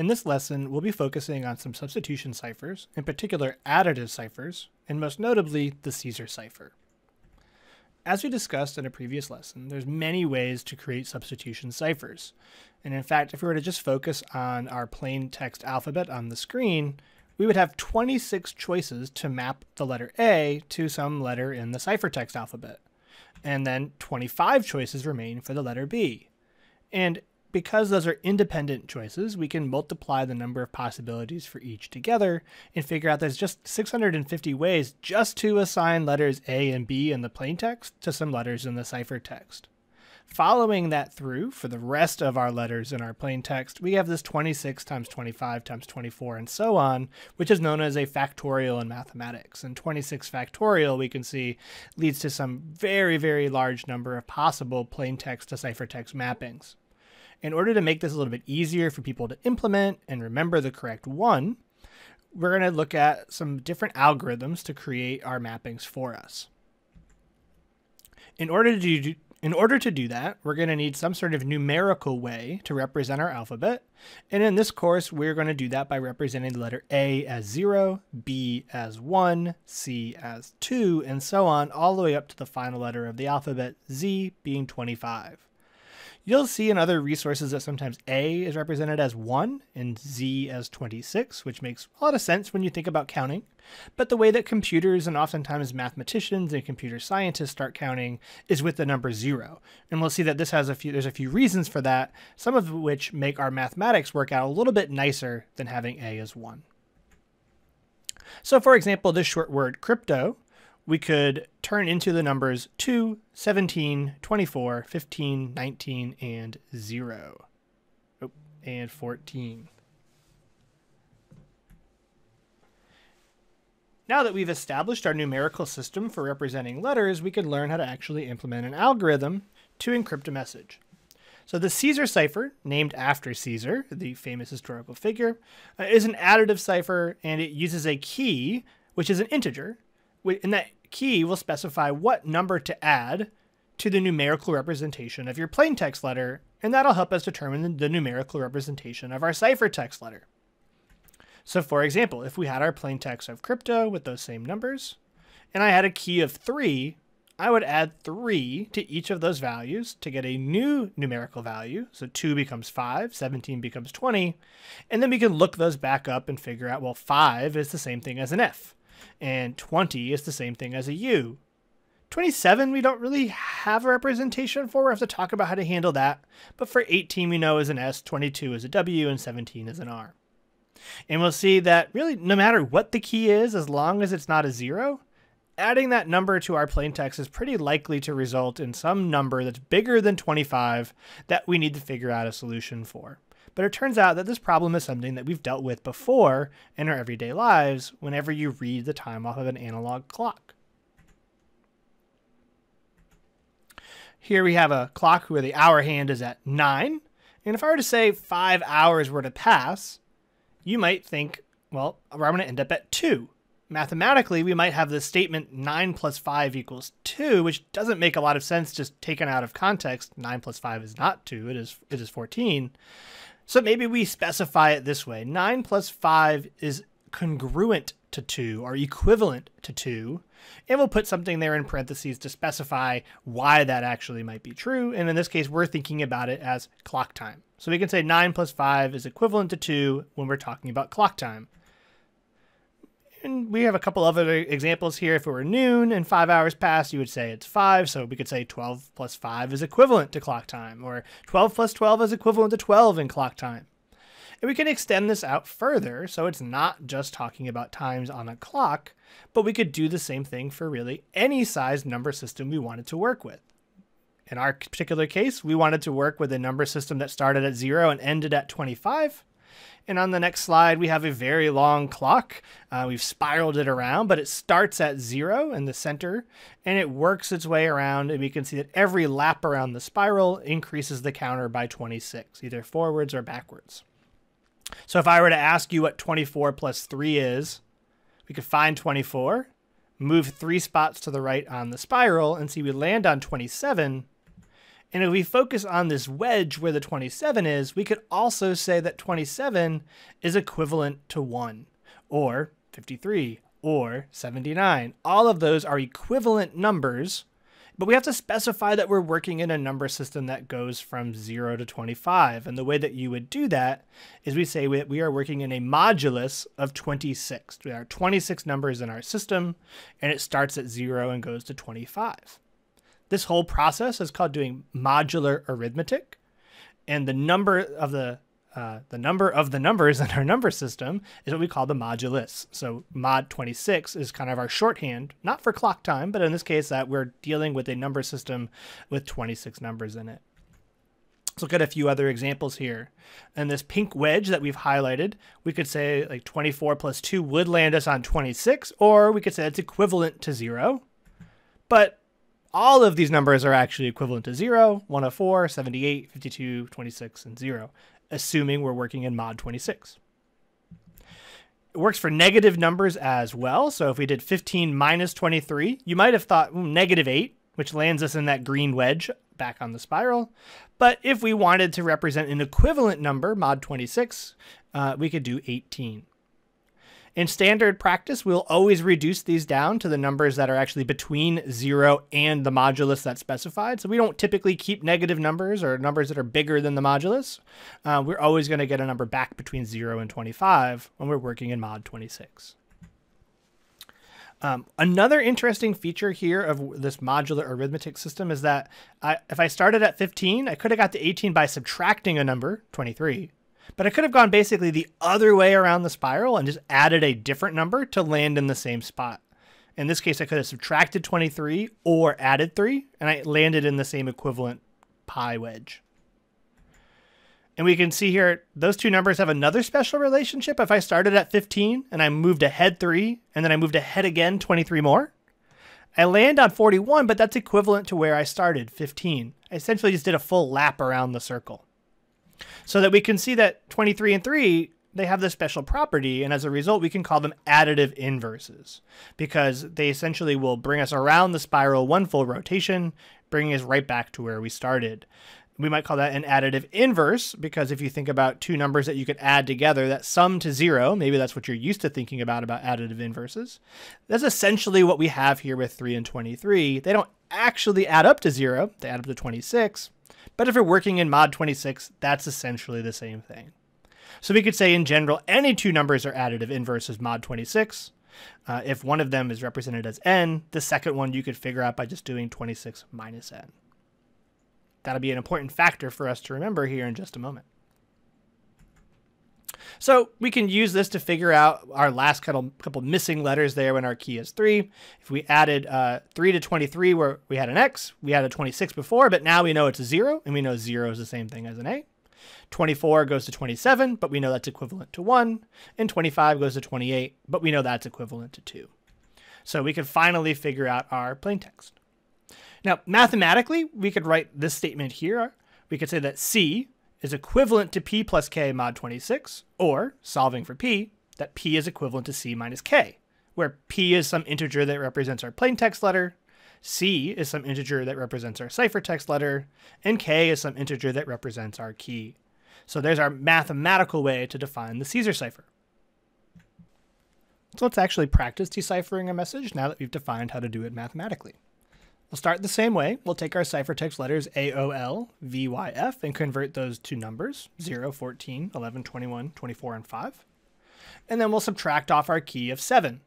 In this lesson, we'll be focusing on some substitution ciphers, in particular additive ciphers, and most notably the Caesar cipher. As we discussed in a previous lesson, there's many ways to create substitution ciphers. And in fact, if we were to just focus on our plain text alphabet on the screen, we would have 26 choices to map the letter A to some letter in the ciphertext alphabet. And then 25 choices remain for the letter B. And because those are independent choices, we can multiply the number of possibilities for each together and figure out there's just 650 ways just to assign letters A and B in the plaintext to some letters in the ciphertext. Following that through for the rest of our letters in our plaintext, we have this 26 times 25 times 24 and so on, which is known as a factorial in mathematics. And 26 factorial, we can see, leads to some very, very large number of possible plaintext to ciphertext mappings. In order to make this a little bit easier for people to implement and remember the correct one, we're going to look at some different algorithms to create our mappings for us. In order to do, in order to do that, we're going to need some sort of numerical way to represent our alphabet. And in this course, we're going to do that by representing the letter A as 0, B as 1, C as 2, and so on, all the way up to the final letter of the alphabet, Z being 25. You'll see in other resources that sometimes A is represented as 1 and Z as 26, which makes a lot of sense when you think about counting. But the way that computers and oftentimes mathematicians and computer scientists start counting is with the number 0. And we'll see that this has a few there's a few reasons for that, some of which make our mathematics work out a little bit nicer than having A as 1. So for example, this short word crypto we could turn into the numbers 2, 17, 24, 15, 19, and 0. Oh, and 14. Now that we've established our numerical system for representing letters, we can learn how to actually implement an algorithm to encrypt a message. So the Caesar cipher, named after Caesar, the famous historical figure, uh, is an additive cipher and it uses a key, which is an integer, and that key will specify what number to add to the numerical representation of your plain text letter, and that'll help us determine the numerical representation of our ciphertext letter. So for example, if we had our plain text of crypto with those same numbers, and I had a key of 3, I would add 3 to each of those values to get a new numerical value. So 2 becomes 5, 17 becomes 20, and then we can look those back up and figure out, well, 5 is the same thing as an F and 20 is the same thing as a U. 27 we don't really have a representation for. We have to talk about how to handle that. But for 18 we know is an S, 22 is a W, and 17 is an R. And we'll see that really no matter what the key is, as long as it's not a zero, adding that number to our plain text is pretty likely to result in some number that's bigger than 25 that we need to figure out a solution for. But it turns out that this problem is something that we've dealt with before in our everyday lives whenever you read the time off of an analog clock. Here we have a clock where the hour hand is at 9. And if I were to say 5 hours were to pass, you might think, well, I'm going to end up at 2. Mathematically, we might have the statement 9 plus 5 equals 2, which doesn't make a lot of sense just taken out of context. 9 plus 5 is not 2, it is, it is 14. So maybe we specify it this way 9 plus 5 is congruent to 2 or equivalent to 2. And we'll put something there in parentheses to specify why that actually might be true. And in this case, we're thinking about it as clock time. So we can say 9 plus 5 is equivalent to 2 when we're talking about clock time. And we have a couple other examples here. If it were noon and five hours passed, you would say it's five. So we could say 12 plus five is equivalent to clock time, or 12 plus 12 is equivalent to 12 in clock time. And we can extend this out further, so it's not just talking about times on a clock, but we could do the same thing for really any size number system we wanted to work with. In our particular case, we wanted to work with a number system that started at zero and ended at 25. And on the next slide, we have a very long clock. Uh, we've spiraled it around, but it starts at zero in the center and it works its way around. And we can see that every lap around the spiral increases the counter by 26, either forwards or backwards. So if I were to ask you what 24 plus 3 is, we could find 24, move three spots to the right on the spiral, and see we land on 27. And if we focus on this wedge where the 27 is, we could also say that 27 is equivalent to 1, or 53, or 79. All of those are equivalent numbers, but we have to specify that we're working in a number system that goes from 0 to 25. And the way that you would do that is we say we, are working in a modulus of 26. There are 26 numbers in our system, and it starts at 0 and goes to 25. This whole process is called doing modular arithmetic, and the number of the uh, the number of the numbers in our number system is what we call the modulus. So mod 26 is kind of our shorthand, not for clock time, but in this case that we're dealing with a number system with 26 numbers in it. Let's look at a few other examples here. And this pink wedge that we've highlighted, we could say like 24 plus 2 would land us on 26, or we could say it's equivalent to 0. But all of these numbers are actually equivalent to 0, 104, 78, 52, 26, and 0, assuming we're working in mod 26. It works for negative numbers as well. So if we did 15 minus 23, you might have thought mm, negative 8, which lands us in that green wedge back on the spiral. But if we wanted to represent an equivalent number, mod 26, uh, we could do 18. In standard practice, we'll always reduce these down to the numbers that are actually between 0 and the modulus that's specified. So we don't typically keep negative numbers or numbers that are bigger than the modulus. Uh, we're always going to get a number back between 0 and 25 when we're working in mod 26. Um, another interesting feature here of this modular arithmetic system is that I, if I started at 15, I could have got to 18 by subtracting a number, 23. But I could have gone basically the other way around the spiral and just added a different number to land in the same spot. In this case, I could have subtracted 23 or added 3, and I landed in the same equivalent pie wedge. And we can see here, those two numbers have another special relationship. If I started at 15 and I moved ahead 3, and then I moved ahead again 23 more, I land on 41, but that's equivalent to where I started, 15. I essentially just did a full lap around the circle so that we can see that 23 and 3 they have this special property and as a result we can call them additive inverses because they essentially will bring us around the spiral one full rotation bringing us right back to where we started we might call that an additive inverse because if you think about two numbers that you could add together that sum to zero, maybe that's what you're used to thinking about about additive inverses. That's essentially what we have here with 3 and 23. They don't actually add up to zero, they add up to 26. But if you're working in mod 26, that's essentially the same thing. So we could say in general, any two numbers are additive inverse as mod 26. Uh, if one of them is represented as n, the second one you could figure out by just doing 26 minus n. That'll be an important factor for us to remember here in just a moment. So we can use this to figure out our last couple, couple missing letters there when our key is 3. If we added uh, 3 to 23 where we had an X, we had a 26 before, but now we know it's a 0, and we know 0 is the same thing as an A. 24 goes to 27, but we know that's equivalent to 1. And 25 goes to 28, but we know that's equivalent to 2. So we can finally figure out our plaintext. Now, mathematically, we could write this statement here. We could say that C is equivalent to p plus k mod 26, or, solving for p, that p is equivalent to c minus k, where p is some integer that represents our plain text letter, c is some integer that represents our ciphertext letter, and k is some integer that represents our key. So there's our mathematical way to define the Caesar cipher. So let's actually practice deciphering a message now that we've defined how to do it mathematically. We'll start the same way. We'll take our ciphertext letters AOL, VYF, and convert those to numbers 0, 14, 11, 21, 24, and 5. And then we'll subtract off our key of 7.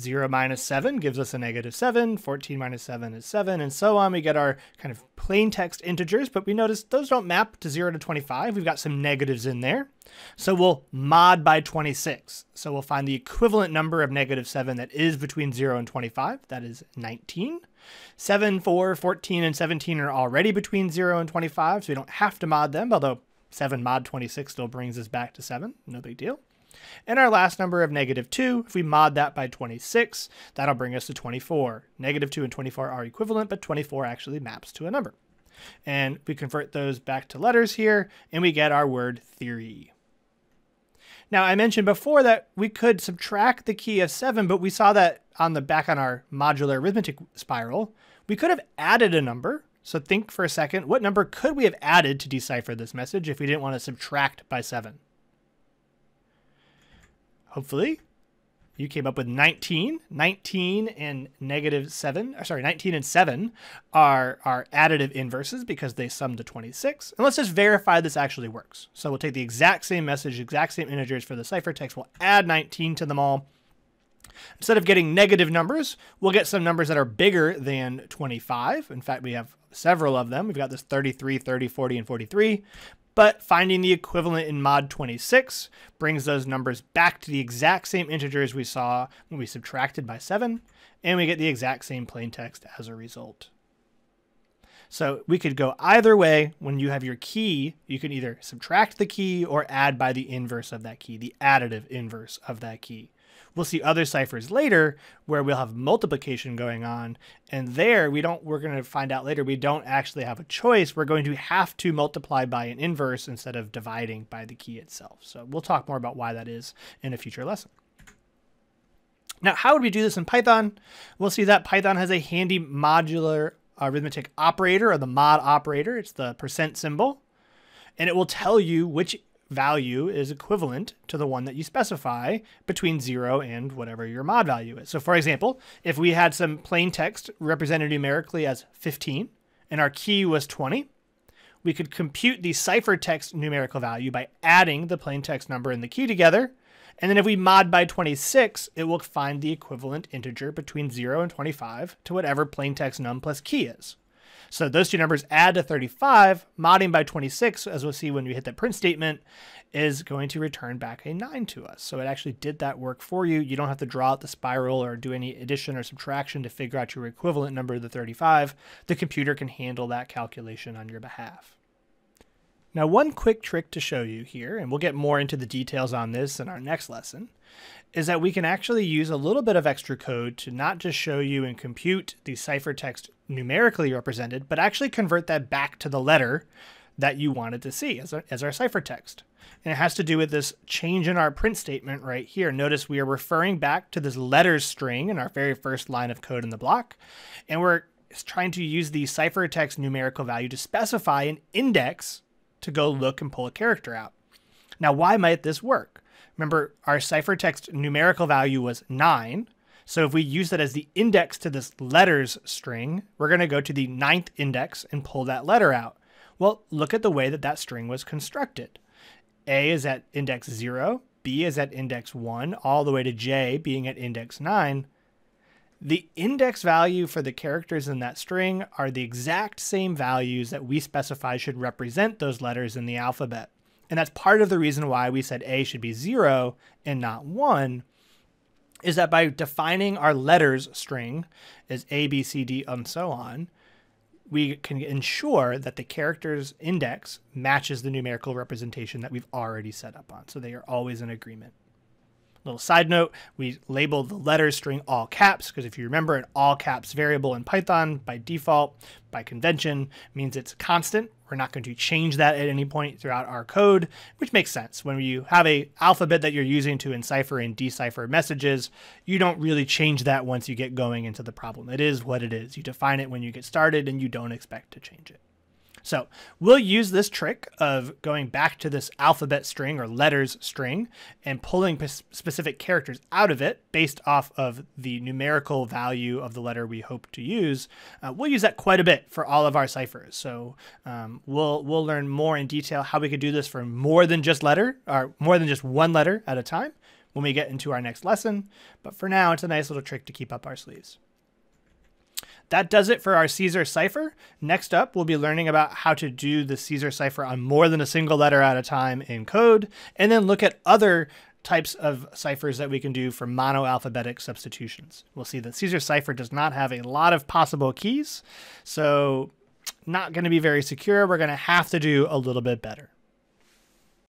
0 minus 7 gives us a negative 7, 14 minus 7 is 7, and so on. We get our kind of plain text integers, but we notice those don't map to 0 to 25. We've got some negatives in there. So we'll mod by 26. So we'll find the equivalent number of negative 7 that is between 0 and 25. That is 19. 7, 4, 14, and 17 are already between 0 and 25, so we don't have to mod them, although 7 mod 26 still brings us back to 7. No big deal. And our last number of negative 2, if we mod that by 26, that'll bring us to 24. Negative 2 and 24 are equivalent, but 24 actually maps to a number. And we convert those back to letters here, and we get our word theory. Now, I mentioned before that we could subtract the key of 7, but we saw that on the back on our modular arithmetic spiral, we could have added a number So think for a second, what number could we have added to decipher this message if we didn't want to subtract by 7? Hopefully, you came up with 19. 19 and negative 7, or sorry, 19 and 7 are, are additive inverses because they sum to 26. And let's just verify this actually works. So we'll take the exact same message, exact same integers for the ciphertext. We'll add 19 to them all. Instead of getting negative numbers, we'll get some numbers that are bigger than 25. In fact, we have several of them. We've got this 33, 30, 40, and 43. But finding the equivalent in mod 26 brings those numbers back to the exact same integers we saw when we subtracted by 7, and we get the exact same plain text as a result. So we could go either way. When you have your key, you can either subtract the key or add by the inverse of that key, the additive inverse of that key. We'll see other ciphers later where we'll have multiplication going on. And there we don't, we're going to find out later, we don't actually have a choice. We're going to have to multiply by an inverse instead of dividing by the key itself. So we'll talk more about why that is in a future lesson. Now, how would we do this in Python? We'll see that Python has a handy modular uh, arithmetic operator or the mod operator. It's the percent symbol. And it will tell you which value is equivalent to the one that you specify between 0 and whatever your mod value is. So for example, if we had some plain text represented numerically as 15 and our key was 20, we could compute the ciphertext numerical value by adding the plain text number and the key together. And then if we mod by 26, it will find the equivalent integer between 0 and 25 to whatever plain text num plus key is. So those two numbers add to 35, modding by 26, as we'll see when we hit the print statement, is going to return back a 9 to us. So it actually did that work for you. You don't have to draw out the spiral or do any addition or subtraction to figure out your equivalent number of the 35. The computer can handle that calculation on your behalf. Now, one quick trick to show you here, and we'll get more into the details on this in our next lesson, is that we can actually use a little bit of extra code to not just show you and compute the ciphertext numerically represented, but actually convert that back to the letter that you wanted to see as, as our ciphertext. And it has to do with this change in our print statement right here. Notice we are referring back to this letters string in our very first line of code in the block. And we're trying to use the ciphertext numerical value to specify an index to go look and pull a character out. Now, why might this work? Remember, our ciphertext numerical value was 9. So if we use that as the index to this letters string, we're going to go to the ninth index and pull that letter out. Well, look at the way that that string was constructed. A is at index 0, B is at index 1, all the way to J being at index 9. The index value for the characters in that string are the exact same values that we specify should represent those letters in the alphabet. And that's part of the reason why we said A should be zero and not one, is that by defining our letters string as A, B, C, D, and so on, we can ensure that the character's index matches the numerical representation that we've already set up on. So they are always in agreement. Little side note, we label the letter string all caps because if you remember an all caps variable in Python by default, by convention, means it's constant. We're not going to change that at any point throughout our code, which makes sense. When you have a alphabet that you're using to encipher and decipher messages, you don't really change that once you get going into the problem. It is what it is. You define it when you get started and you don't expect to change it. So we'll use this trick of going back to this alphabet string or letters string and pulling specific characters out of it based off of the numerical value of the letter we hope to use. Uh, we'll use that quite a bit for all of our ciphers. So um, we'll we'll learn more in detail how we could do this for more than just letter or more than just one letter at a time when we get into our next lesson. But for now, it's a nice little trick to keep up our sleeves. That does it for our Caesar cipher. Next up, we'll be learning about how to do the Caesar cipher on more than a single letter at a time in code, and then look at other types of ciphers that we can do for monoalphabetic substitutions. We'll see that Caesar cipher does not have a lot of possible keys, so not going to be very secure. We're going to have to do a little bit better.